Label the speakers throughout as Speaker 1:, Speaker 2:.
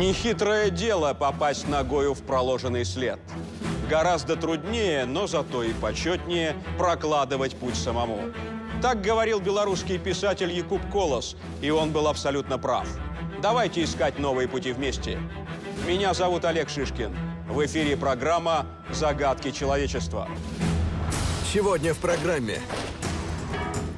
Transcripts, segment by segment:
Speaker 1: Нехитрое дело попасть ногою в проложенный след. Гораздо труднее, но зато и почетнее прокладывать путь самому. Так говорил белорусский писатель Якуб Колос, и он был абсолютно прав. Давайте искать новые пути вместе. Меня зовут Олег Шишкин. В эфире программа «Загадки человечества».
Speaker 2: Сегодня в программе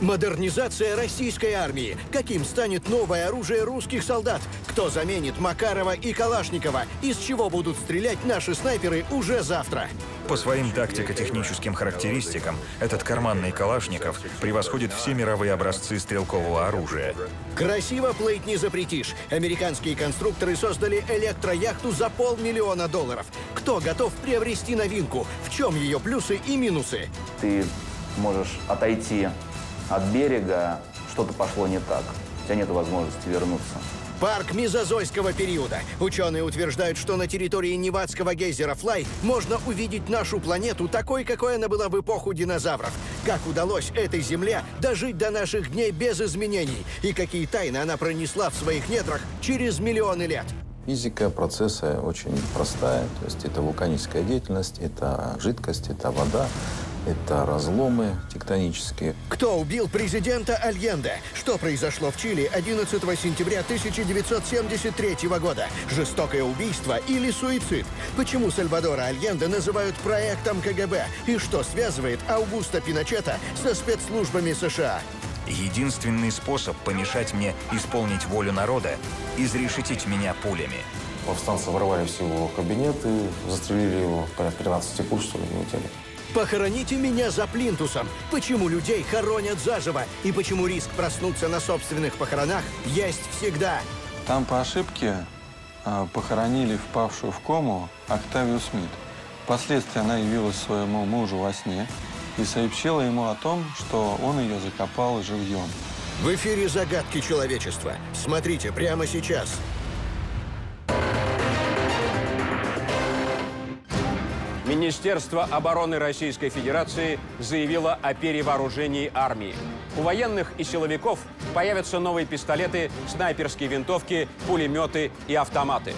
Speaker 2: Модернизация российской армии. Каким станет новое оружие русских солдат? Кто заменит Макарова и Калашникова? Из чего будут стрелять наши снайперы уже завтра?
Speaker 3: По своим тактико-техническим характеристикам, этот карманный Калашников превосходит все мировые образцы стрелкового оружия.
Speaker 2: Красиво плыть не запретишь. Американские конструкторы создали электрояхту за полмиллиона долларов. Кто готов приобрести новинку? В чем ее плюсы и минусы?
Speaker 4: Ты можешь отойти от берега, что-то пошло не так. У тебя нет возможности вернуться.
Speaker 2: Парк мезозойского периода. Ученые утверждают, что на территории Невадского гейзера Флай можно увидеть нашу планету такой, какой она была в эпоху динозавров. Как удалось этой Земле дожить до наших дней без изменений? И какие тайны она пронесла в своих недрах через миллионы лет?
Speaker 5: Физика процесса очень простая. То есть это вулканическая деятельность, это жидкость, это вода, это разломы тектонические.
Speaker 2: Кто убил президента Альенде? Что произошло в Чили 11 сентября 1973 года? Жестокое убийство или суицид? Почему Сальвадора Альенде называют проектом КГБ? И что связывает Аугуста Пиночета со спецслужбами США?
Speaker 3: Единственный способ помешать мне исполнить волю народа – изрешетить меня пулями.
Speaker 6: Повстанцы ворвались в его кабинет и застрелили его порядка 13 пуль, что ли, не теле.
Speaker 2: Похороните меня за плинтусом. Почему людей хоронят заживо? И почему риск проснуться на собственных похоронах есть всегда?
Speaker 7: Там по ошибке э, похоронили впавшую в кому Октавию Смит. Впоследствии она явилась своему мужу во сне и сообщила ему о том, что он ее закопал живьем.
Speaker 2: В эфире «Загадки человечества». Смотрите прямо сейчас.
Speaker 1: Министерство обороны Российской Федерации заявило о перевооружении армии. У военных и силовиков появятся новые пистолеты, снайперские винтовки, пулеметы и автоматы.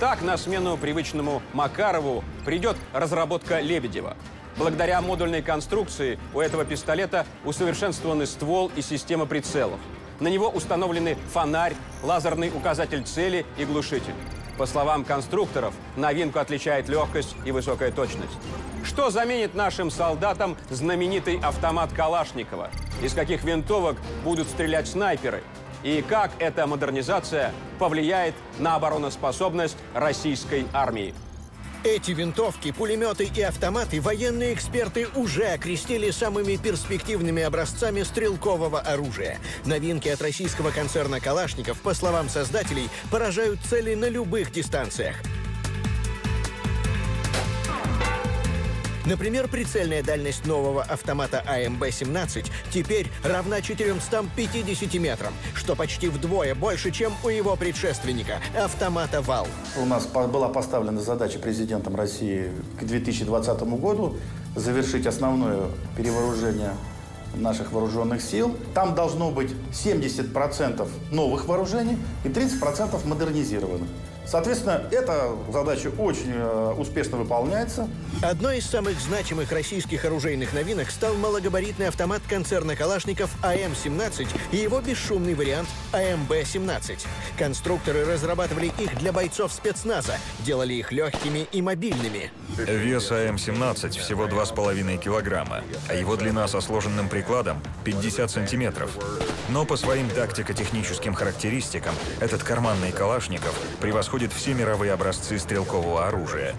Speaker 1: Так на смену привычному Макарову придет разработка Лебедева. Благодаря модульной конструкции у этого пистолета усовершенствованы ствол и система прицелов. На него установлены фонарь, лазерный указатель цели и глушитель. По словам конструкторов, новинку отличает легкость и высокая точность. Что заменит нашим солдатам знаменитый автомат Калашникова? Из каких винтовок будут стрелять снайперы? И как эта модернизация повлияет на обороноспособность российской армии?
Speaker 2: Эти винтовки, пулеметы и автоматы военные эксперты уже окрестили самыми перспективными образцами стрелкового оружия. Новинки от российского концерна «Калашников», по словам создателей, поражают цели на любых дистанциях. Например, прицельная дальность нового автомата АМБ-17 теперь равна 450 метрам, что почти вдвое больше, чем у его предшественника – автомата «Вал».
Speaker 8: У нас была поставлена задача президентом России к 2020 году завершить основное перевооружение наших вооруженных сил. Там должно быть 70% новых вооружений и 30% модернизированных. Соответственно, эта задача очень э, успешно выполняется.
Speaker 2: Одной из самых значимых российских оружейных новинок стал малогабаритный автомат концерна Калашников АМ-17 и его бесшумный вариант АМБ-17. Конструкторы разрабатывали их для бойцов спецназа, делали их легкими и мобильными.
Speaker 3: Вес АМ-17 всего 2,5 килограмма, а его длина со сложенным прикладом 50 сантиметров. Но по своим тактико-техническим характеристикам этот карманный Калашников превосходит все мировые образцы стрелкового оружия.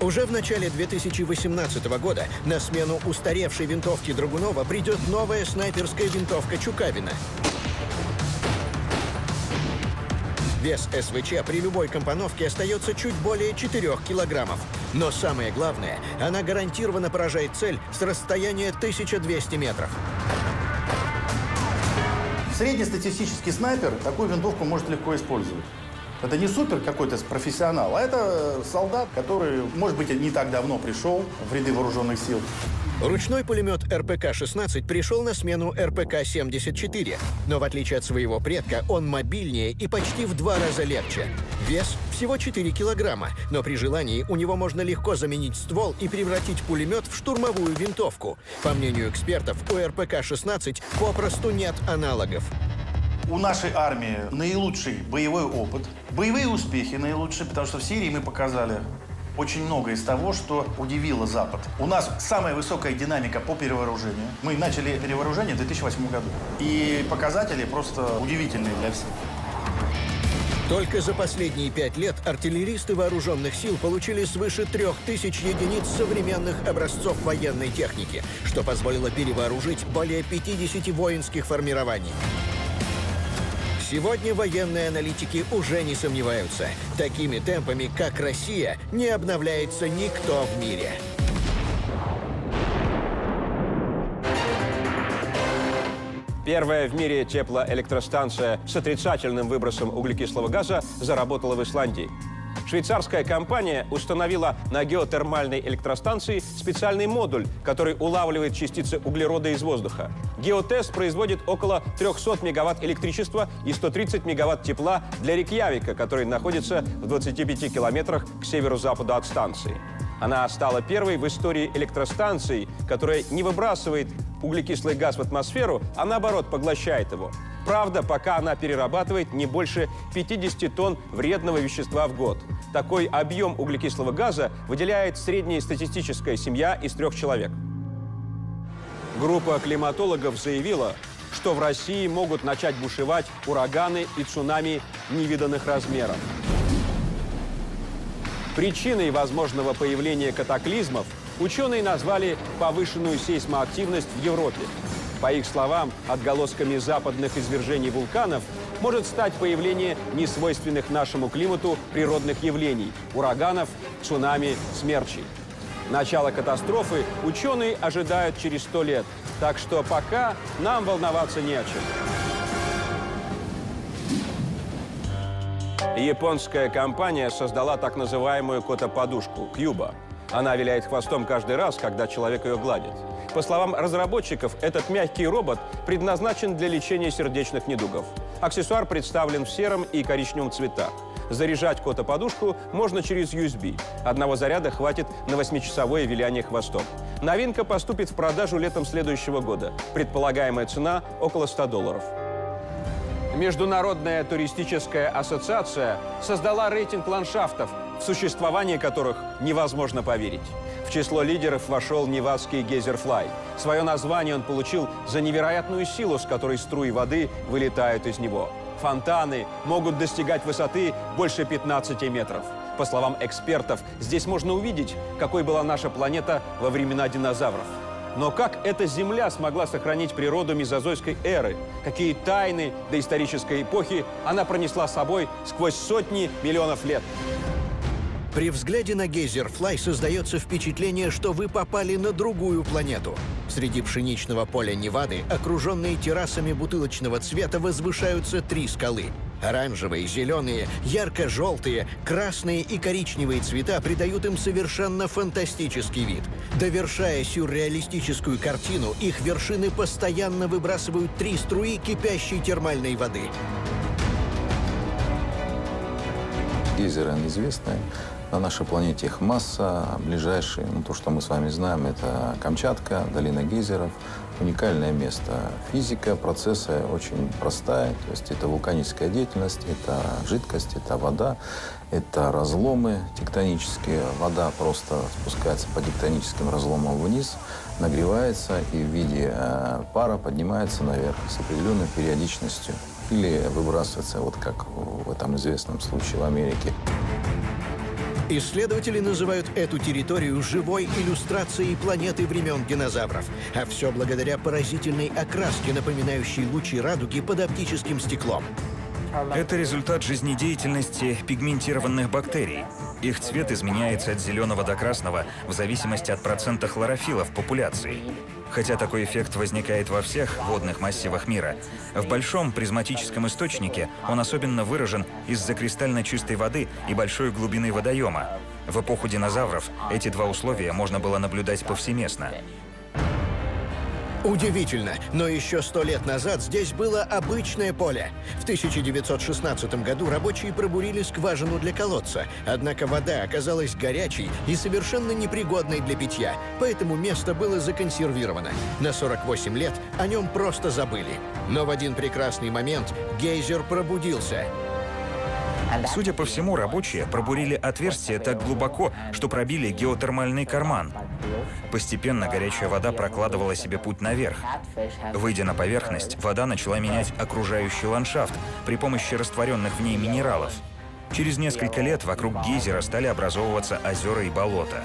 Speaker 2: Уже в начале 2018 года на смену устаревшей винтовки Драгунова придет новая снайперская винтовка Чукавина. Вес СВЧ при любой компоновке остается чуть более 4 килограммов. Но самое главное, она гарантированно поражает цель с расстояния 1200 метров.
Speaker 8: Среднестатистический снайпер такую винтовку может легко использовать. Это не супер какой-то профессионал, а это солдат, который, может быть, не так давно пришел в ряды вооруженных сил.
Speaker 2: Ручной пулемет РПК-16 пришел на смену РПК-74, но в отличие от своего предка, он мобильнее и почти в два раза легче. Вес всего 4 килограмма, но при желании у него можно легко заменить ствол и превратить пулемет в штурмовую винтовку. По мнению экспертов, у РПК-16 попросту нет аналогов.
Speaker 8: У нашей армии наилучший боевой опыт, боевые успехи наилучшие, потому что в Сирии мы показали очень много из того, что удивило Запад. У нас самая высокая динамика по перевооружению. Мы начали перевооружение в 2008 году. И показатели просто удивительные для всех.
Speaker 2: Только за последние пять лет артиллеристы вооруженных сил получили свыше трех тысяч единиц современных образцов военной техники, что позволило перевооружить более 50 воинских формирований. Сегодня военные аналитики уже не сомневаются. Такими темпами, как Россия, не обновляется никто в мире.
Speaker 1: Первая в мире теплоэлектростанция с отрицательным выбросом углекислого газа заработала в Исландии. Швейцарская компания установила на геотермальной электростанции специальный модуль, который улавливает частицы углерода из воздуха. Геотест производит около 300 мегаватт электричества и 130 мегаватт тепла для Рикьявика, который находится в 25 километрах к северо-западу от станции. Она стала первой в истории электростанции, которая не выбрасывает углекислый газ в атмосферу, а наоборот поглощает его. Правда, пока она перерабатывает не больше 50 тонн вредного вещества в год. Такой объем углекислого газа выделяет средняя статистическая семья из трех человек. Группа климатологов заявила, что в России могут начать бушевать ураганы и цунами невиданных размеров. Причиной возможного появления катаклизмов ученые назвали повышенную сейсмоактивность в Европе. По их словам, отголосками западных извержений вулканов может стать появление несвойственных нашему климату природных явлений – ураганов, цунами, смерчей. Начало катастрофы ученые ожидают через сто лет, так что пока нам волноваться не о чем. Японская компания создала так называемую котоподушку – Кьюба. Она виляет хвостом каждый раз, когда человек ее гладит. По словам разработчиков, этот мягкий робот предназначен для лечения сердечных недугов. Аксессуар представлен в сером и коричневом цветах. Заряжать кота-подушку можно через USB. Одного заряда хватит на 8-часовое виляние хвостом. Новинка поступит в продажу летом следующего года. Предполагаемая цена – около 100 долларов. Международная туристическая ассоциация создала рейтинг ландшафтов, в существование которых невозможно поверить. В число лидеров вошел невадский гейзерфлай. Свое название он получил за невероятную силу, с которой струи воды вылетают из него. Фонтаны могут достигать высоты больше 15 метров. По словам экспертов, здесь можно увидеть, какой была наша планета во времена динозавров. Но как эта Земля смогла сохранить природу мезозойской эры? Какие тайны доисторической эпохи она пронесла с собой сквозь сотни миллионов лет?
Speaker 2: При взгляде на гейзер Флай создается впечатление, что вы попали на другую планету. Среди пшеничного поля Невады, окруженные террасами бутылочного цвета, возвышаются три скалы. Оранжевые, зеленые, ярко-желтые, красные и коричневые цвета придают им совершенно фантастический вид. Довершая сюрреалистическую картину, их вершины постоянно выбрасывают три струи кипящей термальной воды.
Speaker 5: Гейзеры неизвестные. На нашей планете их масса. Ближайшие, ну, то, что мы с вами знаем, это Камчатка, долина гейзеров. Уникальное место. Физика процесса очень простая. То есть это вулканическая деятельность, это жидкость, это вода, это разломы тектонические. Вода просто спускается по тектоническим разломам вниз, нагревается и в виде э, пара поднимается наверх с определенной периодичностью. Или выбрасывается, вот как в этом известном случае в Америке.
Speaker 2: Исследователи называют эту территорию живой иллюстрацией планеты времен динозавров. А все благодаря поразительной окраске, напоминающей лучи радуги под оптическим стеклом.
Speaker 3: Это результат жизнедеятельности пигментированных бактерий. Их цвет изменяется от зеленого до красного в зависимости от процента хлорофила в популяции. Хотя такой эффект возникает во всех водных массивах мира, в большом призматическом источнике он особенно выражен из-за кристально чистой воды и большой глубины водоема. В эпоху динозавров эти два условия можно было наблюдать повсеместно.
Speaker 2: Удивительно, но еще сто лет назад здесь было обычное поле. В 1916 году рабочие пробурили скважину для колодца, однако вода оказалась горячей и совершенно непригодной для питья, поэтому место было законсервировано. На 48 лет о нем просто забыли. Но в один прекрасный момент гейзер пробудился.
Speaker 3: Судя по всему, рабочие пробурили отверстие так глубоко, что пробили геотермальный карман. Постепенно горячая вода прокладывала себе путь наверх. Выйдя на поверхность, вода начала менять окружающий ландшафт при помощи растворенных в ней минералов. Через несколько лет вокруг гейзера стали образовываться озера и болота.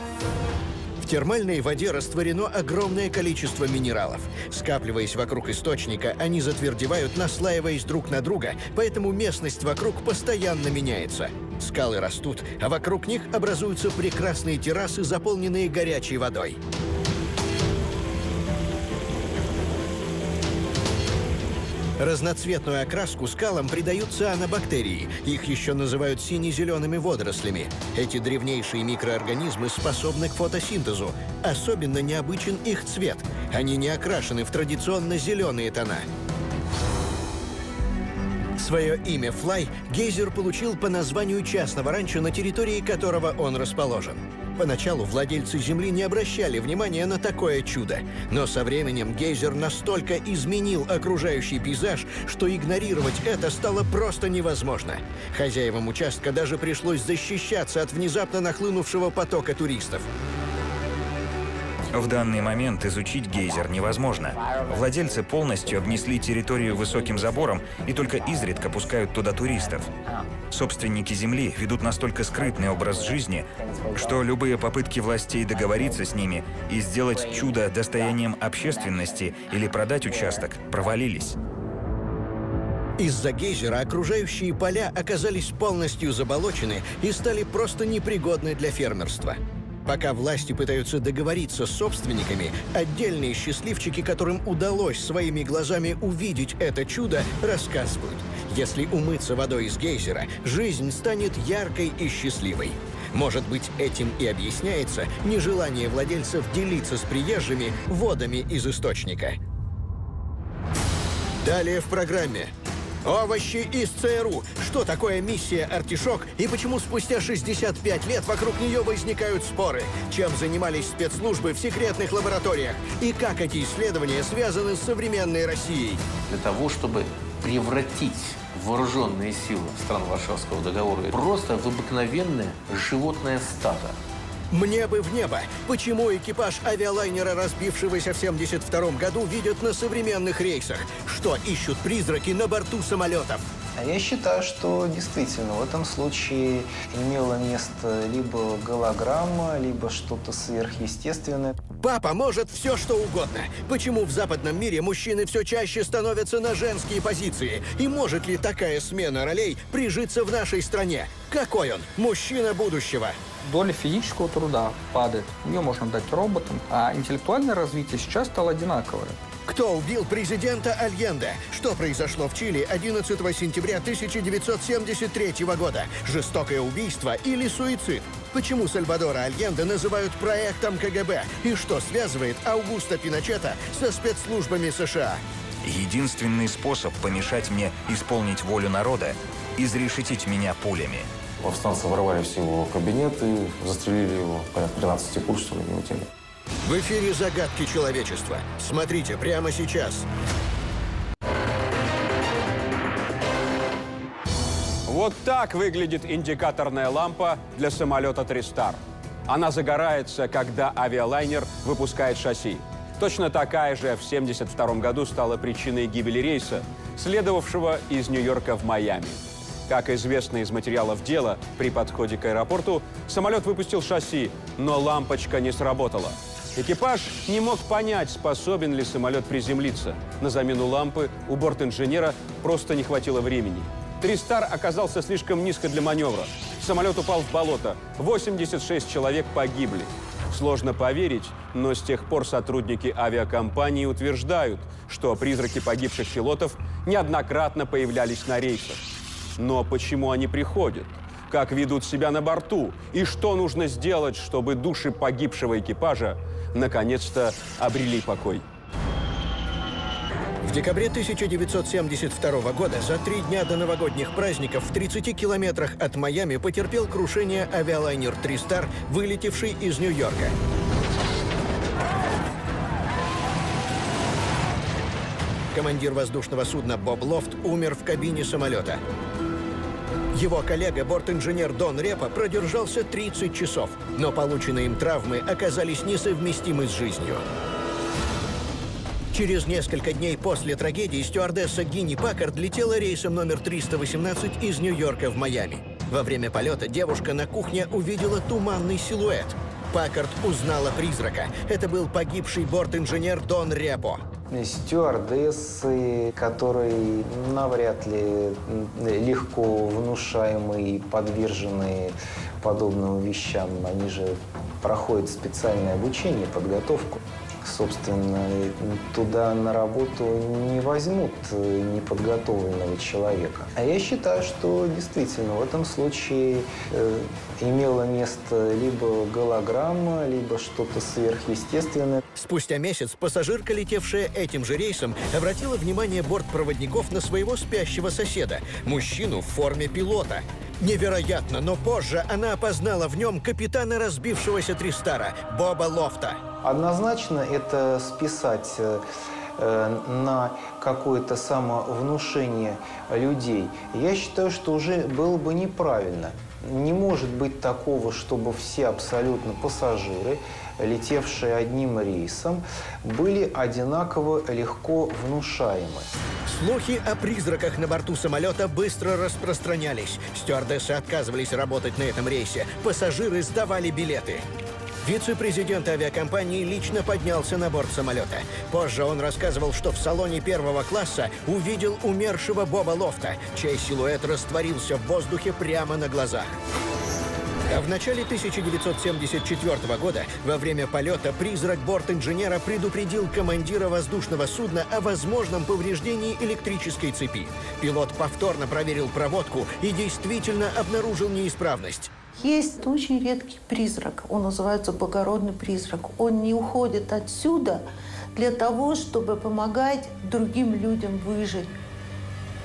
Speaker 2: Термальной воде растворено огромное количество минералов. Скапливаясь вокруг источника, они затвердевают, наслаиваясь друг на друга, поэтому местность вокруг постоянно меняется. Скалы растут, а вокруг них образуются прекрасные террасы, заполненные горячей водой. Разноцветную окраску скалам придают цианобактерии. Их еще называют сине-зелеными водорослями. Эти древнейшие микроорганизмы способны к фотосинтезу. Особенно необычен их цвет. Они не окрашены в традиционно зеленые тона. Свое имя Флай гейзер получил по названию частного ранчо, на территории которого он расположен. Поначалу владельцы земли не обращали внимания на такое чудо, но со временем гейзер настолько изменил окружающий пейзаж, что игнорировать это стало просто невозможно. Хозяевам участка даже пришлось защищаться от внезапно нахлынувшего потока туристов.
Speaker 3: В данный момент изучить гейзер невозможно. Владельцы полностью обнесли территорию высоким забором и только изредка пускают туда туристов. Собственники земли ведут настолько скрытный образ жизни, что любые попытки властей договориться с ними и сделать чудо достоянием общественности или продать участок провалились.
Speaker 2: Из-за гейзера окружающие поля оказались полностью заболочены и стали просто непригодны для фермерства. Пока власти пытаются договориться с собственниками, отдельные счастливчики, которым удалось своими глазами увидеть это чудо, рассказывают. Если умыться водой из гейзера, жизнь станет яркой и счастливой. Может быть, этим и объясняется нежелание владельцев делиться с приезжими водами из источника. Далее в программе. Овощи из ЦРУ. Что такое миссия «Артишок» и почему спустя 65 лет вокруг нее возникают споры? Чем занимались спецслужбы в секретных лабораториях? И как эти исследования связаны с современной Россией?
Speaker 9: Для того, чтобы превратить вооруженные силы стран Варшавского договора просто в обыкновенное животное стадо.
Speaker 2: Мне бы в небо. Почему экипаж авиалайнера, разбившегося в 72 году, видят на современных рейсах? Что ищут призраки на борту самолетов?
Speaker 10: А я считаю, что действительно в этом случае имело место либо голограмма, либо что-то сверхъестественное.
Speaker 2: Папа может все, что угодно. Почему в западном мире мужчины все чаще становятся на женские позиции? И может ли такая смена ролей прижиться в нашей стране? Какой он? Мужчина будущего.
Speaker 11: Доля физического труда падает. Ее можно дать роботам, а интеллектуальное развитие сейчас стало одинаковое.
Speaker 2: Кто убил президента Альенде? Что произошло в Чили 11 сентября 1973 года? Жестокое убийство или суицид? Почему Сальвадора Альенде называют проектом КГБ? И что связывает Аугуста Пиночета со спецслужбами США?
Speaker 3: Единственный способ помешать мне исполнить волю народа – изрешетить меня пулями.
Speaker 6: Повстанцы ворвали в его кабинет и застрелили его. Порядка 13 пуль, что ли, него теле.
Speaker 2: В эфире «Загадки человечества». Смотрите прямо сейчас.
Speaker 1: Вот так выглядит индикаторная лампа для самолета «Тристар». Она загорается, когда авиалайнер выпускает шасси. Точно такая же в 1972 году стала причиной гибели рейса, следовавшего из Нью-Йорка в Майами. Как известно из материалов дела, при подходе к аэропорту самолет выпустил шасси, но лампочка не сработала. Экипаж не мог понять, способен ли самолет приземлиться. На замену лампы у бортинженера просто не хватило времени. Тристар оказался слишком низко для маневра. Самолет упал в болото. 86 человек погибли. Сложно поверить, но с тех пор сотрудники авиакомпании утверждают, что призраки погибших пилотов неоднократно появлялись на рейсах. Но почему они приходят? Как ведут себя на борту? И что нужно сделать, чтобы души погибшего экипажа наконец-то обрели покой?
Speaker 2: В декабре 1972 года, за три дня до новогодних праздников, в 30 километрах от Майами потерпел крушение авиалайнер «Тристар», вылетевший из Нью-Йорка. Командир воздушного судна Боб Лофт умер в кабине самолета. Его коллега, борт-инженер Дон Репа, продержался 30 часов, но полученные им травмы оказались несовместимы с жизнью. Через несколько дней после трагедии стюардесса Гинни Паккард летела рейсом номер 318 из Нью-Йорка в Майами. Во время полета девушка на кухне увидела туманный силуэт. Паккард узнала призрака. Это был погибший борт-инженер Дон Репо.
Speaker 10: Стюардессы, которые навряд ли легко внушаемые и подвержены подобным вещам, они же проходят специальное обучение, подготовку собственно, туда на работу не возьмут неподготовленного человека. А я считаю, что действительно в этом случае э, имело место либо голограмма, либо что-то сверхъестественное.
Speaker 2: Спустя месяц пассажирка, летевшая этим же рейсом, обратила внимание бортпроводников на своего спящего соседа, мужчину в форме пилота. Невероятно, но позже она опознала в нем капитана разбившегося Тристара, Боба Лофта.
Speaker 10: Однозначно это списать э, э, на какое-то самовнушение людей, я считаю, что уже было бы неправильно. Не может быть такого, чтобы все абсолютно пассажиры, летевшие одним рейсом, были одинаково легко внушаемы.
Speaker 2: Слухи о призраках на борту самолета быстро распространялись. Стюардессы отказывались работать на этом рейсе. Пассажиры сдавали билеты. Вице-президент авиакомпании лично поднялся на борт самолета. Позже он рассказывал, что в салоне первого класса увидел умершего Боба Лофта, чей силуэт растворился в воздухе прямо на глазах. А в начале 1974 года во время полета призрак борт-инженера предупредил командира воздушного судна о возможном повреждении электрической цепи. Пилот повторно проверил проводку и действительно обнаружил неисправность.
Speaker 12: Есть очень редкий призрак, он называется благородный призрак. Он не уходит отсюда для того, чтобы помогать другим людям выжить,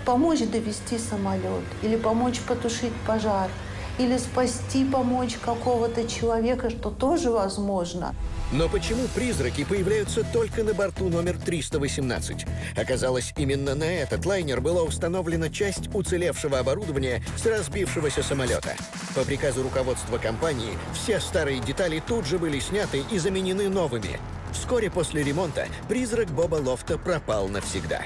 Speaker 12: помочь довести самолет или помочь потушить пожар – или спасти, помочь какого-то человека, что тоже возможно.
Speaker 2: Но почему призраки появляются только на борту номер 318? Оказалось, именно на этот лайнер была установлена часть уцелевшего оборудования с разбившегося самолета. По приказу руководства компании все старые детали тут же были сняты и заменены новыми. Вскоре после ремонта призрак Боба Лофта пропал навсегда.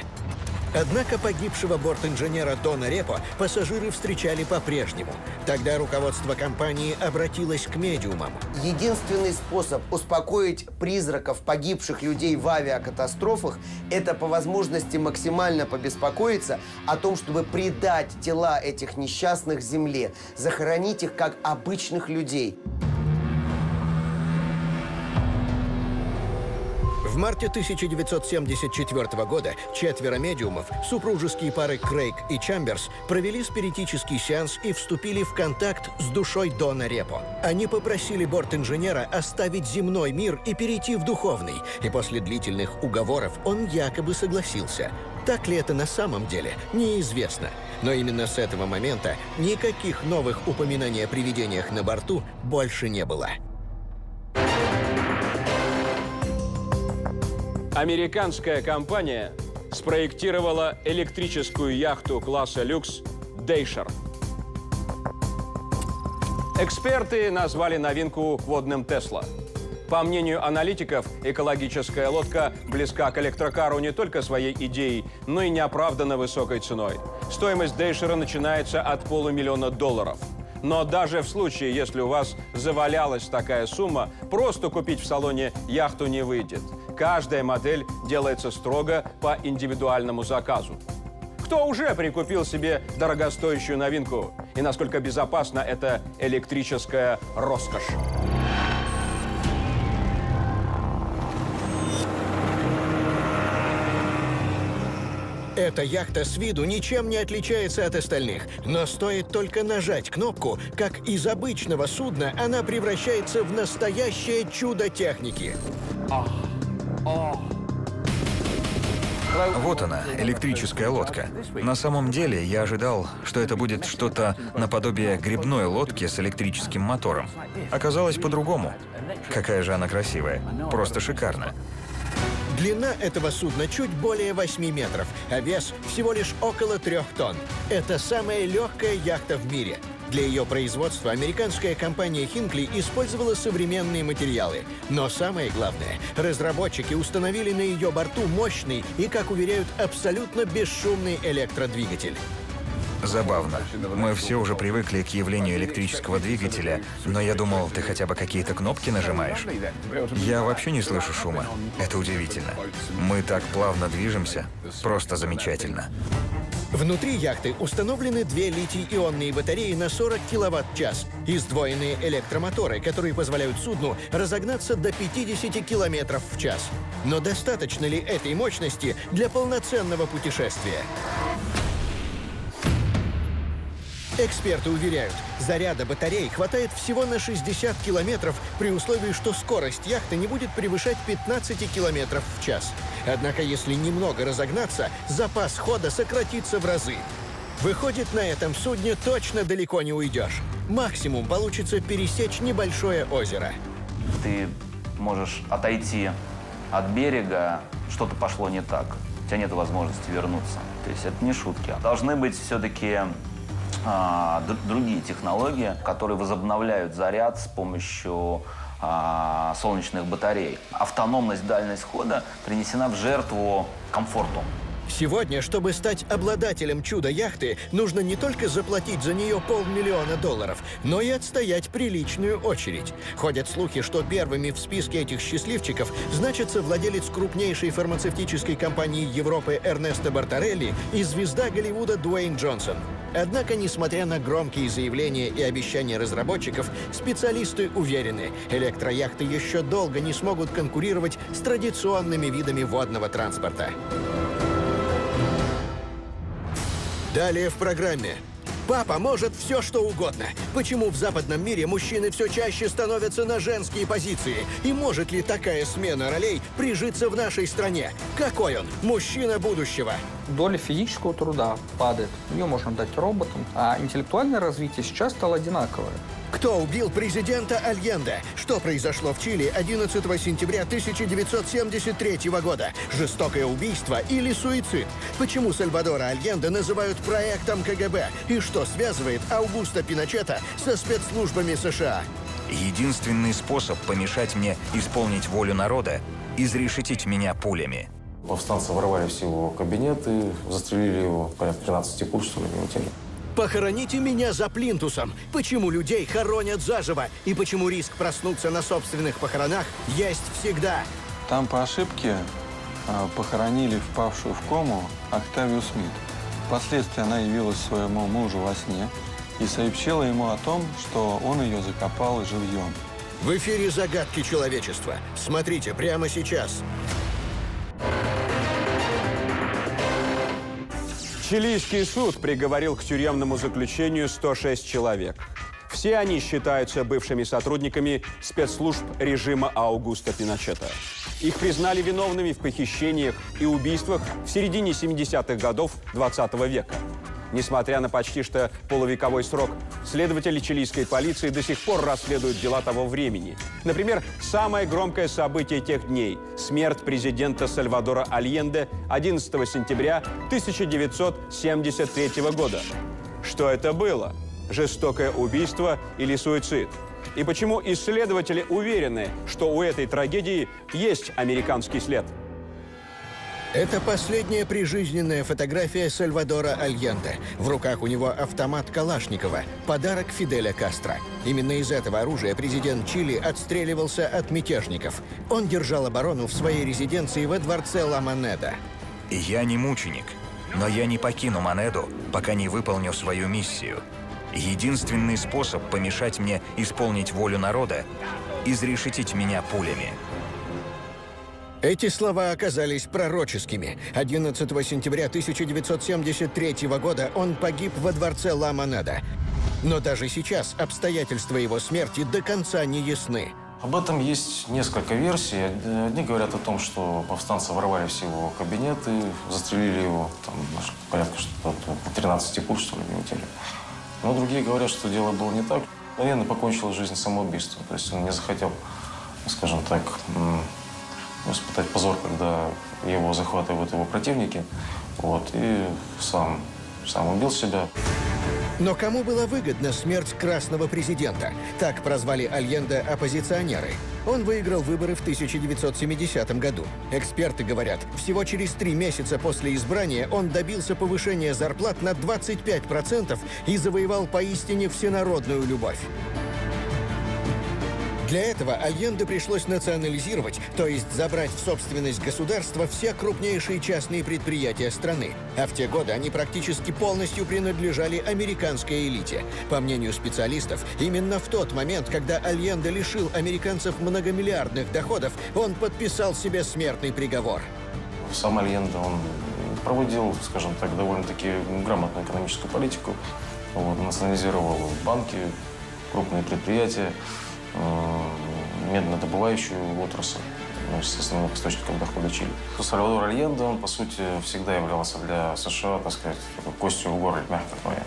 Speaker 2: Однако погибшего борт-инженера Дона Репо пассажиры встречали по-прежнему. Тогда руководство компании обратилось к медиумам.
Speaker 13: Единственный способ успокоить призраков погибших людей в авиакатастрофах – это по возможности максимально побеспокоиться о том, чтобы предать тела этих несчастных земле, захоронить их как обычных людей.
Speaker 2: Марте 1974 года четверо медиумов, супружеские пары Крейг и Чамберс, провели спиритический сеанс и вступили в контакт с душой Дона Репо. Они попросили борт-инженера оставить земной мир и перейти в духовный, и после длительных уговоров он якобы согласился. Так ли это на самом деле, неизвестно. Но именно с этого момента никаких новых упоминаний о привидениях на борту больше не было.
Speaker 1: Американская компания спроектировала электрическую яхту класса люкс «Дейшер». Эксперты назвали новинку водным «Тесла». По мнению аналитиков, экологическая лодка близка к электрокару не только своей идеей, но и неоправданно высокой ценой. Стоимость Дейшера начинается от полумиллиона долларов. Но даже в случае, если у вас завалялась такая сумма, просто купить в салоне яхту не выйдет. Каждая модель делается строго по индивидуальному заказу. Кто уже прикупил себе дорогостоящую новинку? И насколько безопасна эта электрическая роскошь?
Speaker 2: Эта яхта с виду ничем не отличается от остальных, но стоит только нажать кнопку, как из обычного судна она превращается в настоящее чудо техники.
Speaker 12: Ах.
Speaker 3: Вот она, электрическая лодка. На самом деле, я ожидал, что это будет что-то наподобие грибной лодки с электрическим мотором. Оказалось по-другому. Какая же она красивая. Просто шикарно.
Speaker 2: Длина этого судна чуть более 8 метров, а вес всего лишь около 3 тонн. Это самая легкая яхта в мире. Для ее производства американская компания Хинкли использовала современные материалы. Но самое главное, разработчики установили на ее борту мощный и, как уверяют, абсолютно бесшумный электродвигатель.
Speaker 3: Забавно. Мы все уже привыкли к явлению электрического двигателя, но я думал, ты хотя бы какие-то кнопки нажимаешь. Я вообще не слышу шума. Это удивительно. Мы так плавно движемся. Просто замечательно.
Speaker 2: Внутри яхты установлены две литий-ионные батареи на 40 киловатт-час и сдвоенные электромоторы, которые позволяют судну разогнаться до 50 километров в час. Но достаточно ли этой мощности для полноценного путешествия? Эксперты уверяют, заряда батарей хватает всего на 60 километров при условии, что скорость яхты не будет превышать 15 километров в час. Однако, если немного разогнаться, запас хода сократится в разы. Выходит, на этом судне точно далеко не уйдешь. Максимум получится пересечь небольшое озеро.
Speaker 4: Ты можешь отойти от берега, что-то пошло не так. У тебя нет возможности вернуться. То есть это не шутки. Должны быть все-таки а, другие технологии, которые возобновляют заряд с помощью а, солнечных батарей. Автономность, дальность хода принесена в жертву комфорту.
Speaker 2: Сегодня, чтобы стать обладателем чудо-яхты, нужно не только заплатить за нее полмиллиона долларов, но и отстоять приличную очередь. Ходят слухи, что первыми в списке этих счастливчиков значится владелец крупнейшей фармацевтической компании Европы Эрнесто Бартарелли и звезда Голливуда Дуэйн Джонсон. Однако, несмотря на громкие заявления и обещания разработчиков, специалисты уверены, электрояхты еще долго не смогут конкурировать с традиционными видами водного транспорта. Далее в программе. Папа может все, что угодно. Почему в западном мире мужчины все чаще становятся на женские позиции? И может ли такая смена ролей прижиться в нашей стране? Какой он? Мужчина будущего.
Speaker 11: Доля физического труда падает. Ее можно дать роботам. А интеллектуальное развитие сейчас стало одинаковое.
Speaker 2: Кто убил президента Альенде? Что произошло в Чили 11 сентября 1973 года? Жестокое убийство или суицид? Почему Сальвадора Альенде называют проектом КГБ? И что связывает Аугуста Пиночета со спецслужбами США?
Speaker 3: Единственный способ помешать мне исполнить волю народа – изрешетить меня пулями.
Speaker 6: Повстанцы ворвались в его кабинет и застрелили его порядка 13 пуль, что ли, теле.
Speaker 2: Похороните меня за плинтусом. Почему людей хоронят заживо? И почему риск проснуться на собственных похоронах есть всегда?
Speaker 7: Там по ошибке э, похоронили впавшую в кому Октавию Смит. Впоследствии она явилась своему мужу во сне и сообщила ему о том, что он ее закопал живьем.
Speaker 2: В эфире «Загадки человечества». Смотрите прямо сейчас.
Speaker 1: Чилийский суд приговорил к тюремному заключению 106 человек. Все они считаются бывшими сотрудниками спецслужб режима Аугуста Пиночета. Их признали виновными в похищениях и убийствах в середине 70-х годов 20 века. Несмотря на почти что полувековой срок, следователи чилийской полиции до сих пор расследуют дела того времени. Например, самое громкое событие тех дней – смерть президента Сальвадора Альенде 11 сентября 1973 года. Что это было? Жестокое убийство или суицид? И почему исследователи уверены, что у этой трагедии есть американский след?
Speaker 2: Это последняя прижизненная фотография Сальвадора Альенде. В руках у него автомат Калашникова, подарок Фиделя Кастро. Именно из этого оружия президент Чили отстреливался от мятежников. Он держал оборону в своей резиденции во дворце Ла Монеда.
Speaker 3: Я не мученик, но я не покину Монеду, пока не выполню свою миссию. Единственный способ помешать мне исполнить волю народа – изрешетить меня пулями.
Speaker 2: Эти слова оказались пророческими. 11 сентября 1973 года он погиб во дворце Ла Монеда. Но даже сейчас обстоятельства его смерти до конца не ясны.
Speaker 6: Об этом есть несколько версий. Одни говорят о том, что повстанцы ворвались в его кабинет и застрелили его. Там порядка что 13 пуль, что ли, в его теле. Но другие говорят, что дело было не так. Военный покончил жизнь самоубийством. То есть он не захотел, скажем так, испытать позор, когда его захватывают его противники. Вот, и сам, сам убил себя.
Speaker 2: Но кому была выгодна смерть красного президента? Так прозвали Альенда оппозиционеры. Он выиграл выборы в 1970 году. Эксперты говорят, всего через три месяца после избрания он добился повышения зарплат на 25% и завоевал поистине всенародную любовь. Для этого Альенде пришлось национализировать, то есть забрать в собственность государства все крупнейшие частные предприятия страны. А в те годы они практически полностью принадлежали американской элите. По мнению специалистов, именно в тот момент, когда Альенде лишил американцев многомиллиардных доходов, он подписал себе смертный приговор.
Speaker 6: Сам Альенде, он проводил, скажем так, довольно-таки грамотную экономическую политику. Вот, национализировал банки, крупные предприятия, меднодобывающую отрасль ну, с основных источников дохода Чили. Сальвадор Альенде, он, по сути, всегда являлся для США, так сказать, костью в горле, мягко говоря.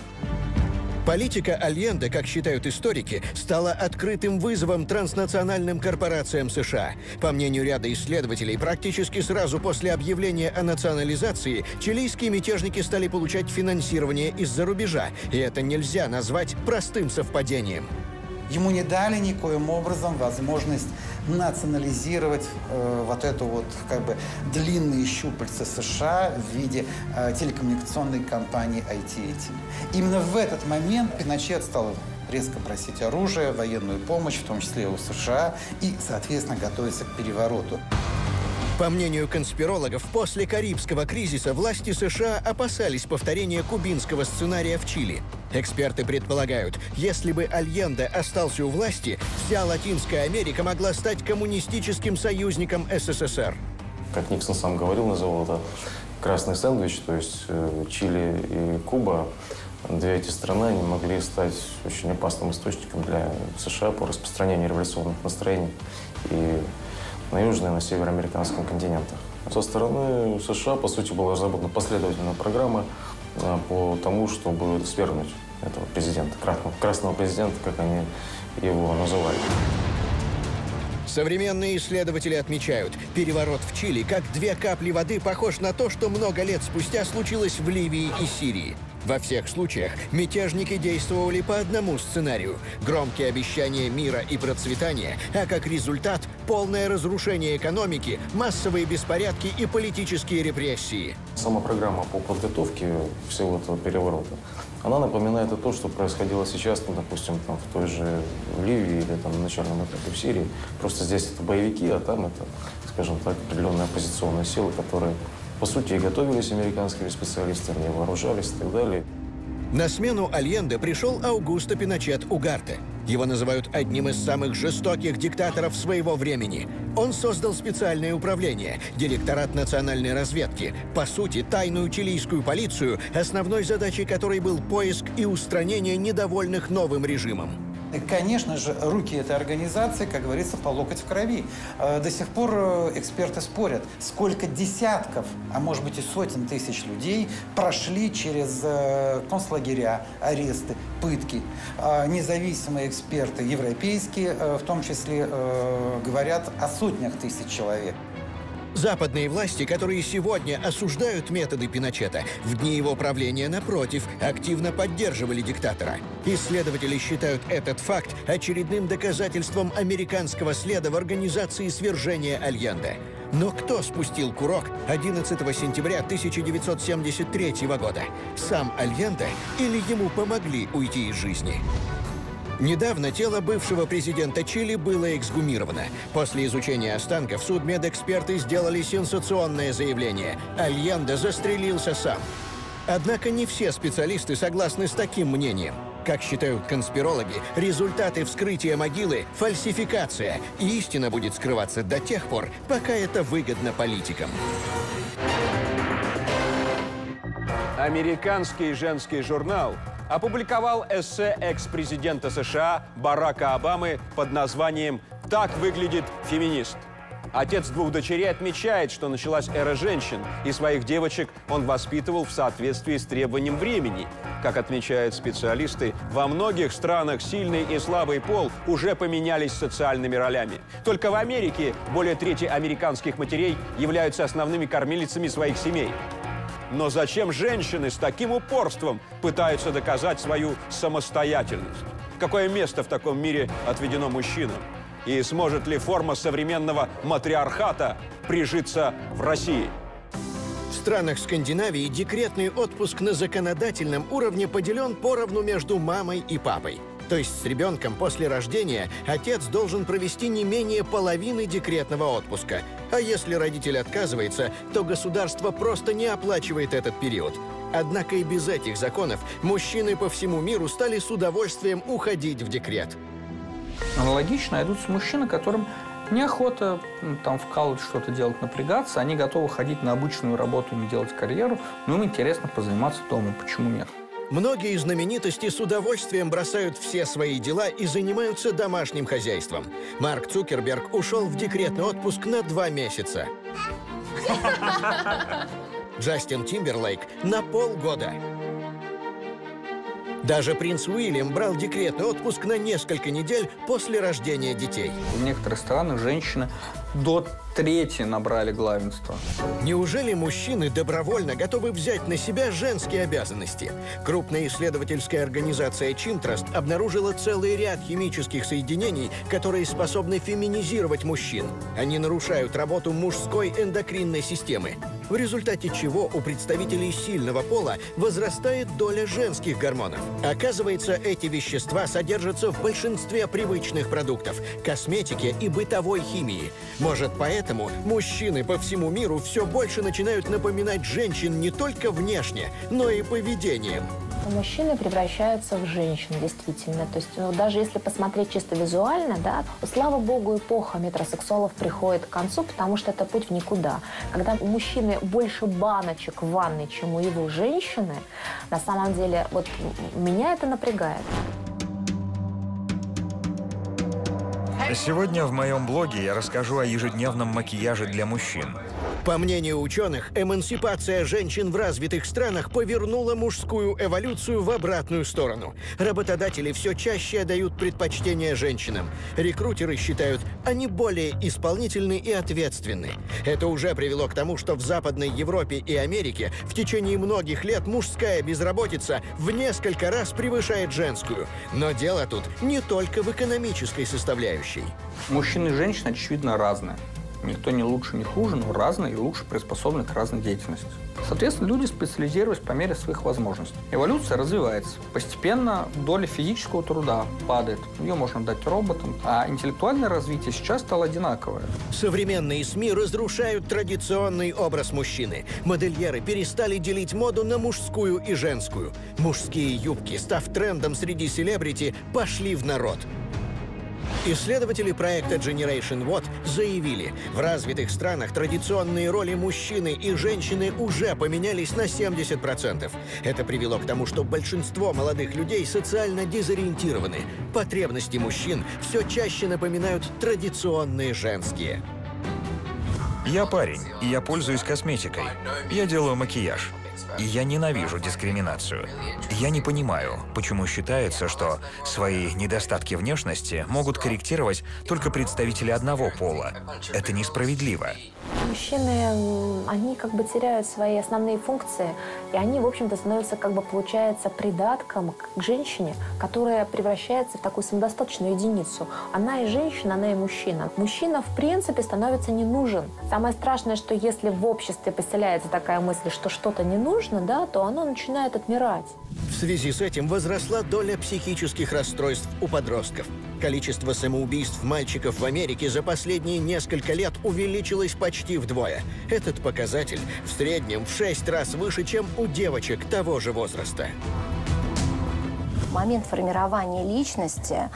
Speaker 2: Политика Альенде, как считают историки, стала открытым вызовом транснациональным корпорациям США. По мнению ряда исследователей, практически сразу после объявления о национализации чилийские мятежники стали получать финансирование из-за рубежа, и это нельзя назвать простым совпадением.
Speaker 14: Ему не дали никоим образом возможность национализировать э, вот эту вот как бы длинные щупальца США в виде э, телекоммуникационной компании AT&T. Именно в этот момент Пиночет стал резко просить оружие, военную помощь, в том числе у США, и, соответственно, готовиться к перевороту.
Speaker 2: По мнению конспирологов, после Карибского кризиса власти США опасались повторения кубинского сценария в Чили. Эксперты предполагают, если бы Альенде остался у власти, вся Латинская Америка могла стать коммунистическим союзником СССР.
Speaker 6: Как Никсон сам говорил, называл это красный сэндвич, то есть э, Чили и Куба, две эти страны, они могли стать очень опасным источником для США по распространению революционных настроений. И на южной и на североамериканском континентах. Со стороны США, по сути, была разработана последовательная программа э, по тому, чтобы свергнуть этого президента, красного президента, как они его называли.
Speaker 2: Современные исследователи отмечают, переворот в Чили, как две капли воды, похож на то, что много лет спустя случилось в Ливии и Сирии. Во всех случаях мятежники действовали по одному сценарию – громкие обещания мира и процветания, а как результат – полное разрушение экономики, массовые беспорядки и политические репрессии.
Speaker 6: Сама программа по подготовке всего этого переворота, она напоминает то, что происходило сейчас, ну, допустим, там, в той же Ливии или там, на начальном этапе в Сирии. Просто здесь это боевики, а там это, скажем так, определенные оппозиционные силы, которые по сути, готовились американские специалисты, они вооружались и так далее.
Speaker 2: На смену Альенде пришел Аугусто Пиночет Угарте. Его называют одним из самых жестоких диктаторов своего времени. Он создал специальное управление, директорат национальной разведки, по сути, тайную чилийскую полицию, основной задачей которой был поиск и устранение недовольных новым режимом.
Speaker 14: Конечно же, руки этой организации, как говорится, по локоть в крови. Э, до сих пор э, эксперты спорят, сколько десятков, а может быть и сотен тысяч людей прошли через э, концлагеря, аресты, пытки. Независимые эксперты европейские, в том числе, говорят о сотнях тысяч человек.
Speaker 2: Западные власти, которые сегодня осуждают методы Пиночета, в дни его правления, напротив, активно поддерживали диктатора. Исследователи считают этот факт очередным доказательством американского следа в организации свержения Альенде. Но кто спустил курок 11 сентября 1973 года? Сам Альенде или ему помогли уйти из жизни? Недавно тело бывшего президента Чили было эксгумировано. После изучения останков судмедэксперты сделали сенсационное заявление. Альенде застрелился сам. Однако не все специалисты согласны с таким мнением. Как считают конспирологи, результаты вскрытия могилы – фальсификация, и истина будет скрываться до тех пор, пока это выгодно политикам.
Speaker 1: Американский женский журнал опубликовал эссе экс-президента США Барака Обамы под названием Так выглядит феминист. Отец двух дочерей отмечает, что началась эра женщин, и своих девочек он воспитывал в соответствии с требованием времени. Как отмечают специалисты, во многих странах сильный и слабый пол уже поменялись социальными ролями. Только в Америке более трети американских матерей являются основными кормилицами своих семей. Но зачем женщины с таким упорством пытаются доказать свою самостоятельность? Какое место в таком мире отведено мужчинам? И сможет ли форма современного матриархата прижиться в России?
Speaker 2: В странах Скандинавии декретный отпуск на законодательном уровне поделен поровну между мамой и папой. То есть с ребенком после рождения отец должен провести не менее половины декретного отпуска. А если родитель отказывается, то государство просто не оплачивает этот период. Однако и без этих законов мужчины по всему миру стали с удовольствием уходить в декрет.
Speaker 11: Аналогично идут с мужчины, которым неохота ну, там вкалывать, что-то делать, напрягаться. Они готовы ходить на обычную работу, не делать карьеру, но им интересно позаниматься дома. Почему нет?
Speaker 2: Многие знаменитости с удовольствием бросают все свои дела и занимаются домашним хозяйством. Марк Цукерберг ушел в декретный отпуск на два месяца. Джастин Тимберлейк на полгода. Даже принц Уильям брал декретный отпуск на несколько недель после рождения детей.
Speaker 11: В некоторых странах женщины до трети набрали главенство.
Speaker 2: Неужели мужчины добровольно готовы взять на себя женские обязанности? Крупная исследовательская организация Чимтраст обнаружила целый ряд химических соединений, которые способны феминизировать мужчин. Они нарушают работу мужской эндокринной системы, в результате чего у представителей сильного пола возрастает доля женских гормонов. Оказывается, эти вещества содержатся в большинстве привычных продуктов – косметики и бытовой химии. Может, поэтому мужчины по всему миру все больше начинают напоминать женщин не только внешне, но и поведением.
Speaker 15: Мужчины превращаются в женщин, действительно. То есть ну, даже если посмотреть чисто визуально, да, слава богу, эпоха метросексуалов приходит к концу, потому что это путь в никуда. Когда у мужчины больше баночек в ванной, чем у его женщины, на самом деле, вот меня это напрягает.
Speaker 3: Сегодня в моем блоге я расскажу о ежедневном макияже для мужчин.
Speaker 2: По мнению ученых, эмансипация женщин в развитых странах повернула мужскую эволюцию в обратную сторону. Работодатели все чаще отдают предпочтение женщинам. Рекрутеры считают, они более исполнительны и ответственны. Это уже привело к тому, что в Западной Европе и Америке в течение многих лет мужская безработица в несколько раз превышает женскую. Но дело тут не только в экономической составляющей.
Speaker 11: Мужчины и женщины, очевидно, разные. Никто не лучше, не хуже, но разные и лучше приспособлены к разной деятельности. Соответственно, люди специализировались по мере своих возможностей. Эволюция развивается. Постепенно доля физического труда падает. Ее можно дать роботам. А интеллектуальное развитие сейчас стало одинаковое.
Speaker 2: Современные СМИ разрушают традиционный образ мужчины. Модельеры перестали делить моду на мужскую и женскую. Мужские юбки, став трендом среди селебрити, пошли в народ. Исследователи проекта Generation What заявили, в развитых странах традиционные роли мужчины и женщины уже поменялись на 70%. Это привело к тому, что большинство молодых людей социально дезориентированы. Потребности мужчин все чаще напоминают традиционные женские.
Speaker 3: Я парень, и я пользуюсь косметикой. Я делаю макияж. И я ненавижу дискриминацию. Я не понимаю, почему считается, что свои недостатки внешности могут корректировать только представители одного пола. Это несправедливо.
Speaker 15: Мужчины, они как бы теряют свои основные функции, и они, в общем-то, становятся, как бы, получается, придатком к женщине, которая превращается в такую самодостаточную единицу. Она и женщина, она и мужчина. Мужчина, в принципе, становится не нужен. Самое страшное, что если в обществе поселяется такая мысль, что что-то не нужно, да, то оно начинает отмирать.
Speaker 2: В связи с этим возросла доля психических расстройств у подростков. Количество самоубийств мальчиков в Америке за последние несколько лет увеличилось почти вдвое. Этот показатель в среднем в шесть раз выше, чем у девочек того же возраста.
Speaker 16: Момент формирования личности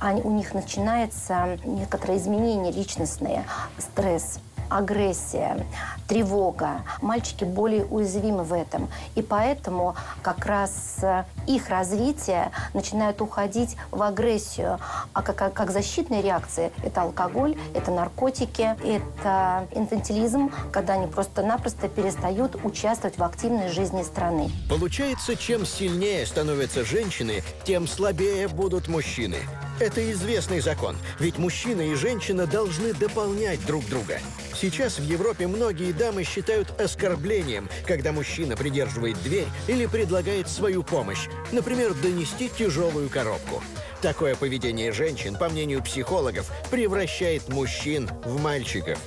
Speaker 16: они, у них начинается некоторое изменение личностное, стресс, агрессия, тревога. Мальчики более уязвимы в этом. И поэтому как раз э, их развитие начинает уходить в агрессию. А как, как защитная реакция – это алкоголь, это наркотики, это инфантилизм, когда они просто-напросто перестают участвовать в активной жизни страны.
Speaker 2: Получается, чем сильнее становятся женщины, тем слабее будут мужчины. Это известный закон, ведь мужчина и женщина должны дополнять друг друга. Сейчас в Европе многие дамы считают оскорблением, когда мужчина придерживает дверь или предлагает свою помощь, например, донести тяжелую коробку. Такое поведение женщин, по мнению психологов, превращает мужчин в мальчиков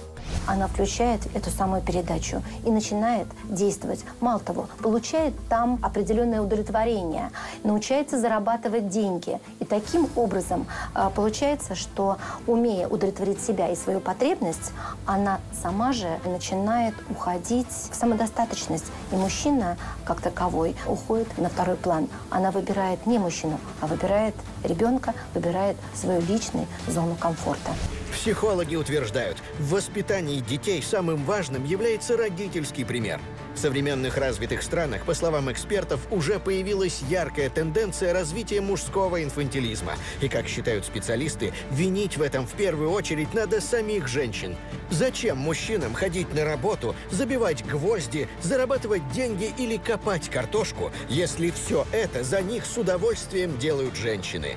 Speaker 16: она включает эту самую передачу и начинает действовать. Мало того, получает там определенное удовлетворение, научается зарабатывать деньги. И таким образом а, получается, что умея удовлетворить себя и свою потребность, она сама же начинает уходить в самодостаточность. И мужчина, как таковой, уходит на второй план. Она выбирает не мужчину, а выбирает ребенка, выбирает свою личную зону комфорта.
Speaker 2: Психологи утверждают, в воспитании детей самым важным является родительский пример. В современных развитых странах, по словам экспертов, уже появилась яркая тенденция развития мужского инфантилизма. И, как считают специалисты, винить в этом в первую очередь надо самих женщин. Зачем мужчинам ходить на работу, забивать гвозди, зарабатывать деньги или копать картошку, если все это за них с удовольствием делают женщины?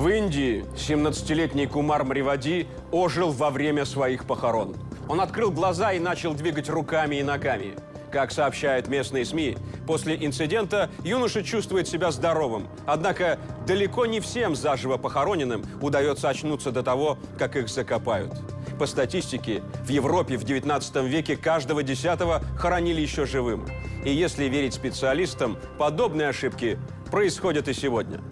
Speaker 1: В Индии 17-летний Кумар Мривади ожил во время своих похорон. Он открыл глаза и начал двигать руками и ногами. Как сообщают местные СМИ, после инцидента юноша чувствует себя здоровым. Однако далеко не всем заживо похороненным удается очнуться до того, как их закопают. По статистике, в Европе в 19 веке каждого десятого хоронили еще живым. И если верить специалистам, подобные ошибки происходят и сегодня.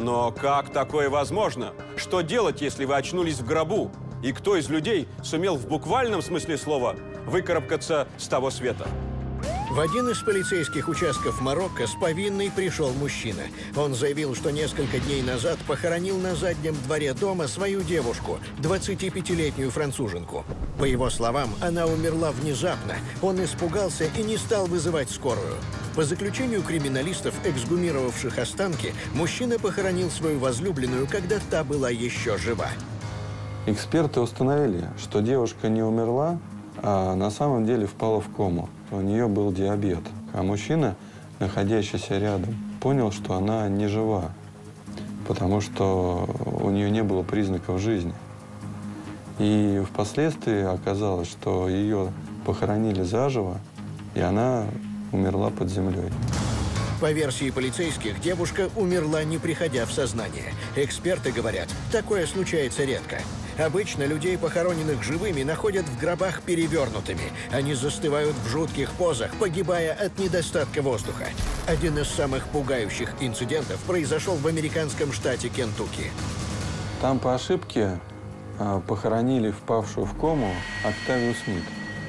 Speaker 1: Но как такое возможно? Что делать, если вы очнулись в гробу? И кто из людей сумел в буквальном смысле слова выкарабкаться с того света?
Speaker 2: В один из полицейских участков Марокко с повинной пришел мужчина. Он заявил, что несколько дней назад похоронил на заднем дворе дома свою девушку, 25-летнюю француженку. По его словам, она умерла внезапно. Он испугался и не стал вызывать скорую. По заключению криминалистов, эксгумировавших останки, мужчина похоронил свою возлюбленную, когда та была еще жива.
Speaker 7: Эксперты установили, что девушка не умерла, а на самом деле впала в кому у нее был диабет. А мужчина, находящийся рядом, понял, что она не жива, потому что у нее не было признаков жизни. И впоследствии оказалось, что ее похоронили заживо, и она умерла под землей.
Speaker 2: По версии полицейских, девушка умерла, не приходя в сознание. Эксперты говорят, такое случается редко. Обычно людей, похороненных живыми, находят в гробах перевернутыми. Они застывают в жутких позах, погибая от недостатка воздуха. Один из самых пугающих инцидентов произошел в американском штате Кентукки.
Speaker 7: Там по ошибке э, похоронили впавшую в кому Октавию Смит.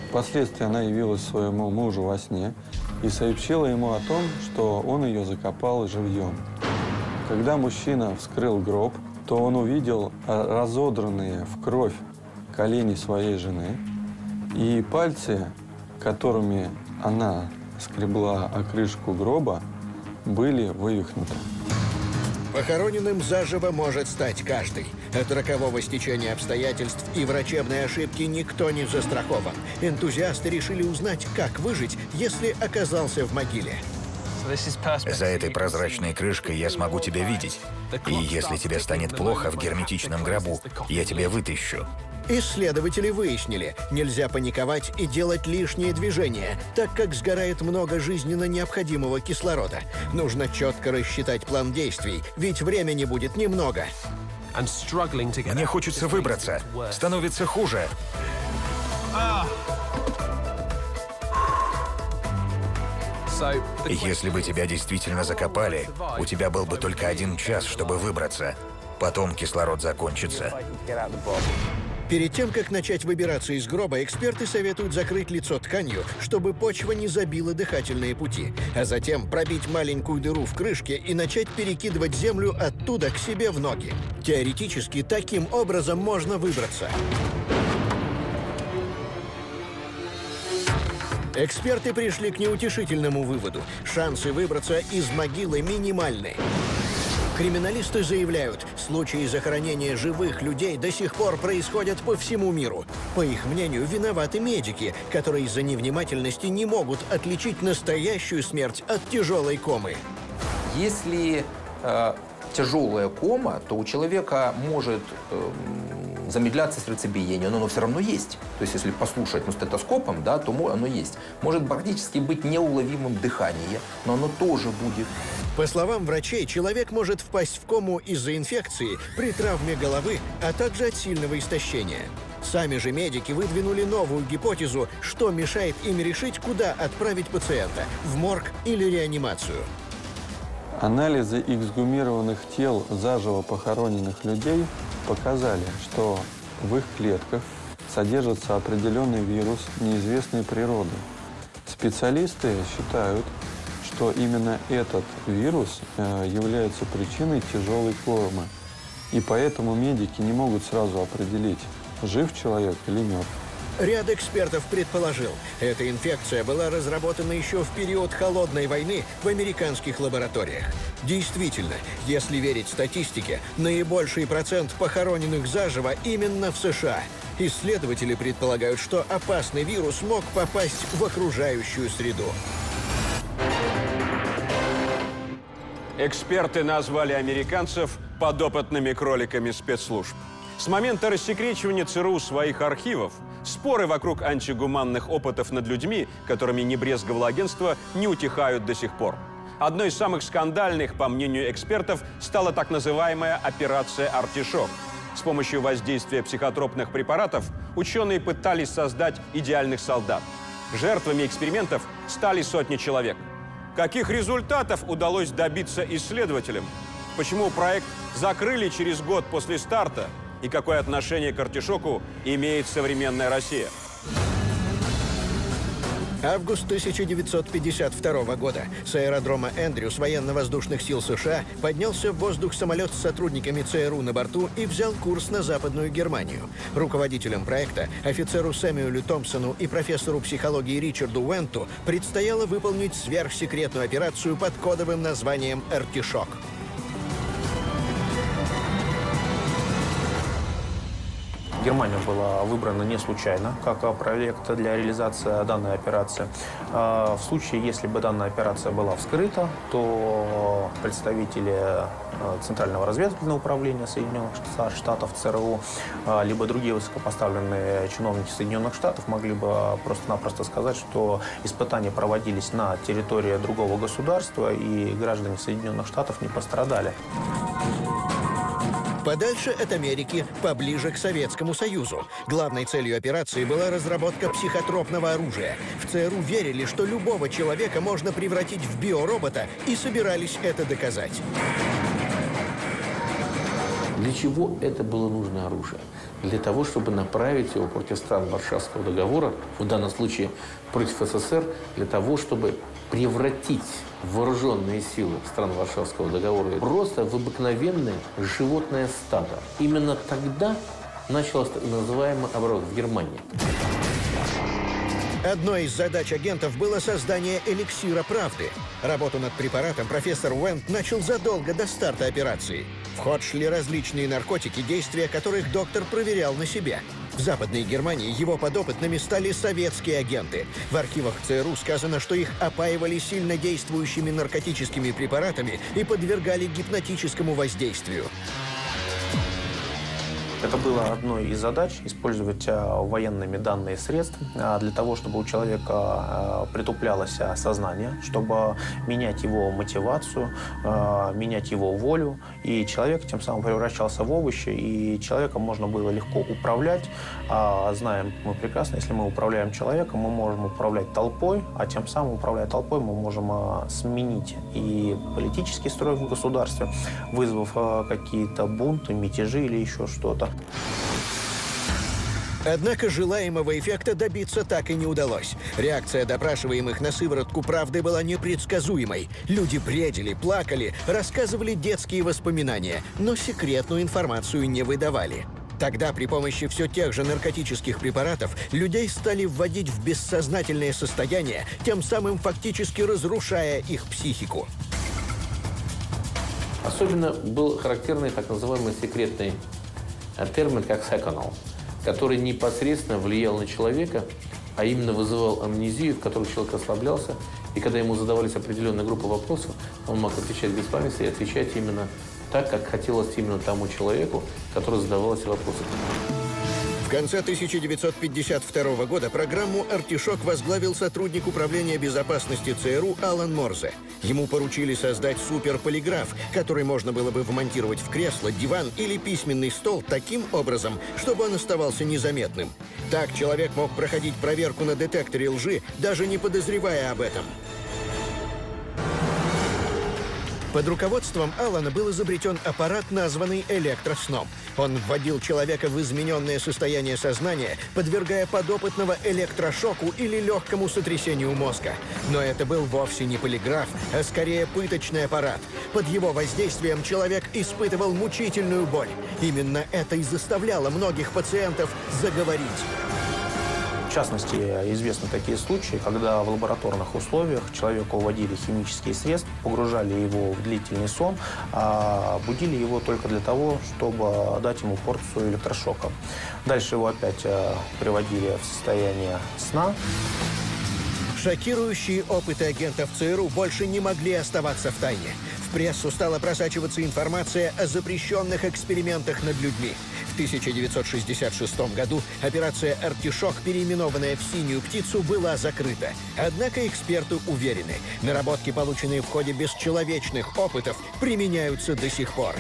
Speaker 7: Впоследствии она явилась своему мужу во сне и сообщила ему о том, что он ее закопал живьем. Когда мужчина вскрыл гроб, то он увидел разодранные в кровь колени своей жены и пальцы, которыми она скребла о крышку гроба, были вывихнуты.
Speaker 2: Похороненным заживо может стать каждый. От рокового стечения обстоятельств и врачебной ошибки никто не застрахован. Энтузиасты решили узнать, как выжить, если оказался в могиле.
Speaker 3: За этой прозрачной крышкой я смогу тебя видеть. И если тебе станет плохо в герметичном гробу, я тебя вытащу.
Speaker 2: Исследователи выяснили, нельзя паниковать и делать лишние движения, так как сгорает много жизненно необходимого кислорода. Нужно четко рассчитать план действий, ведь времени будет немного.
Speaker 3: Мне хочется выбраться. Становится хуже. Если бы тебя действительно закопали, у тебя был бы только один час, чтобы выбраться. Потом кислород закончится.
Speaker 2: Перед тем, как начать выбираться из гроба, эксперты советуют закрыть лицо тканью, чтобы почва не забила дыхательные пути, а затем пробить маленькую дыру в крышке и начать перекидывать землю оттуда к себе в ноги. Теоретически, таким образом можно выбраться. Эксперты пришли к неутешительному выводу. Шансы выбраться из могилы минимальны. Криминалисты заявляют, случаи захоронения живых людей до сих пор происходят по всему миру. По их мнению, виноваты медики, которые из-за невнимательности не могут отличить настоящую смерть от тяжелой комы.
Speaker 17: Если э, тяжелая кома, то у человека может э, замедляться сердцебиение, но оно все равно есть. То есть если послушать ну, стетоскопом, да, то оно есть. Может практически быть неуловимым дыхание, но оно тоже будет.
Speaker 2: По словам врачей, человек может впасть в кому из-за инфекции при травме головы, а также от сильного истощения. Сами же медики выдвинули новую гипотезу, что мешает им решить, куда отправить пациента – в морг или реанимацию.
Speaker 7: Анализы эксгумированных тел заживо похороненных людей показали, что в их клетках содержится определенный вирус неизвестной природы. Специалисты считают, что именно этот вирус э, является причиной тяжелой комы. И поэтому медики не могут сразу определить, жив человек или мертв.
Speaker 2: Ряд экспертов предположил, эта инфекция была разработана еще в период Холодной войны в американских лабораториях. Действительно, если верить статистике, наибольший процент похороненных заживо именно в США. Исследователи предполагают, что опасный вирус мог попасть в окружающую среду.
Speaker 1: Эксперты назвали американцев подопытными кроликами спецслужб. С момента рассекречивания ЦРУ своих архивов споры вокруг антигуманных опытов над людьми, которыми не брезговало агентство, не утихают до сих пор. Одной из самых скандальных, по мнению экспертов, стала так называемая операция «Артишок». С помощью воздействия психотропных препаратов ученые пытались создать идеальных солдат. Жертвами экспериментов стали сотни человек. Каких результатов удалось добиться исследователям? Почему проект закрыли через год после старта? И какое отношение к артишоку имеет современная Россия?
Speaker 2: Август 1952 года. С аэродрома Эндрюс военно-воздушных сил США поднялся в воздух самолет с сотрудниками ЦРУ на борту и взял курс на Западную Германию. Руководителям проекта, офицеру Сэмюэлю Томпсону и профессору психологии Ричарду Уэнту предстояло выполнить сверхсекретную операцию под кодовым названием «Артишок».
Speaker 18: Германия была выбрана не случайно, как проект для реализации данной операции. А, в случае, если бы данная операция была вскрыта, то представители а, Центрального разведывательного управления Соединенных Штатов, ЦРУ, а, либо другие высокопоставленные чиновники Соединенных Штатов могли бы просто-напросто сказать, что испытания проводились на территории другого государства, и граждане Соединенных Штатов не пострадали.
Speaker 2: Подальше от Америки, поближе к Советскому Союзу. Главной целью операции была разработка психотропного оружия. В ЦРУ верили, что любого человека можно превратить в биоробота и собирались это доказать.
Speaker 9: Для чего это было нужно оружие? Для того, чтобы направить его против стран Варшавского договора, в данном случае против СССР, для того, чтобы превратить вооруженные силы стран Варшавского договора просто в обыкновенное животное стадо. Именно тогда началась так называемый оборот в Германии.
Speaker 2: Одной из задач агентов было создание эликсира правды. Работу над препаратом профессор Уэнт начал задолго до старта операции. В ход шли различные наркотики, действия которых доктор проверял на себе. В Западной Германии его подопытными стали советские агенты. В архивах ЦРУ сказано, что их опаивали сильно действующими наркотическими препаратами и подвергали гипнотическому воздействию.
Speaker 18: Это было одной из задач – использовать а, военными данные средства а, для того, чтобы у человека а, притуплялось сознание, чтобы менять его мотивацию, менять его волю, и человек тем самым превращался в овощи, и человеком можно было легко управлять. Знаем мы прекрасно, если мы управляем человеком, мы можем управлять толпой, а тем самым, управляя толпой, мы можем сменить и политический строй в государстве, вызвав какие-то бунты, мятежи или еще что-то.
Speaker 2: Однако желаемого эффекта добиться так и не удалось. Реакция допрашиваемых на сыворотку правды была непредсказуемой. Люди бредили, плакали, рассказывали детские воспоминания, но секретную информацию не выдавали. Тогда при помощи все тех же наркотических препаратов людей стали вводить в бессознательное состояние, тем самым фактически разрушая их психику.
Speaker 9: Особенно был характерный так называемый секретный термин, как секонал, который непосредственно влиял на человека, а именно вызывал амнезию, в которой человек расслаблялся, и когда ему задавались определенная группа вопросов, он мог отвечать без памяти и отвечать именно так, как хотелось именно тому человеку, который задавал эти вопросы.
Speaker 2: В конце 1952 года программу «Артишок» возглавил сотрудник Управления безопасности ЦРУ Алан Морзе. Ему поручили создать суперполиграф, который можно было бы вмонтировать в кресло, диван или письменный стол таким образом, чтобы он оставался незаметным. Так человек мог проходить проверку на детекторе лжи, даже не подозревая об этом. Под руководством Алана был изобретен аппарат, названный электросном. Он вводил человека в измененное состояние сознания, подвергая подопытного электрошоку или легкому сотрясению мозга. Но это был вовсе не полиграф, а скорее пыточный аппарат. Под его воздействием человек испытывал мучительную боль. Именно это и заставляло многих пациентов заговорить.
Speaker 18: В частности, известны такие случаи, когда в лабораторных условиях человеку вводили химические средства, погружали его в длительный сон, а будили его только для того, чтобы дать ему порцию электрошока. Дальше его опять э, приводили в состояние сна.
Speaker 2: Шокирующие опыты агентов ЦРУ больше не могли оставаться в тайне. В прессу стала просачиваться информация о запрещенных экспериментах над людьми. В 1966 году операция «Артишок», переименованная в «Синюю птицу», была закрыта. Однако эксперты уверены, наработки, полученные в ходе бесчеловечных опытов, применяются до сих пор.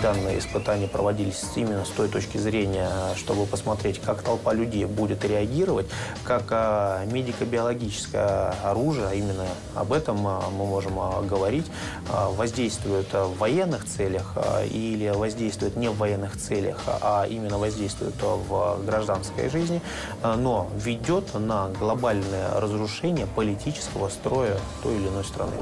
Speaker 18: Данные испытания проводились именно с той точки зрения, чтобы посмотреть, как толпа людей будет реагировать, как а, медико-биологическое оружие, а именно об этом а, мы можем говорить, воздействует в военных целях или воздействует не в военных целях, а именно воздействует в гражданской жизни, но ведет на глобальное разрушение политического строя той или иной страны.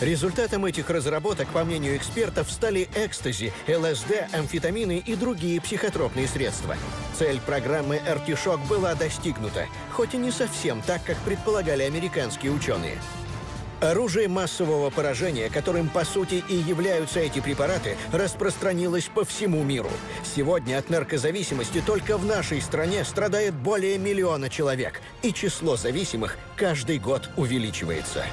Speaker 2: Результатом этих разработок, по мнению экспертов, стали экстази, ЛСД, амфетамины и другие психотропные средства. Цель программы «Артишок» была достигнута, хоть и не совсем так, как предполагали американские ученые. Оружие массового поражения, которым по сути и являются эти препараты, распространилось по всему миру. Сегодня от наркозависимости только в нашей стране страдает более миллиона человек, и число зависимых каждый год увеличивается.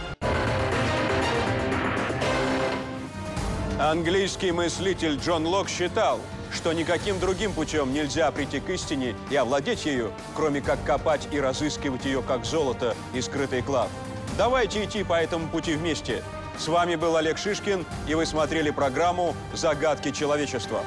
Speaker 1: Английский мыслитель Джон Лок считал, что никаким другим путем нельзя прийти к истине и овладеть ею, кроме как копать и разыскивать ее как золото и скрытый клад. Давайте идти по этому пути вместе. С вами был Олег Шишкин, и вы смотрели программу «Загадки человечества».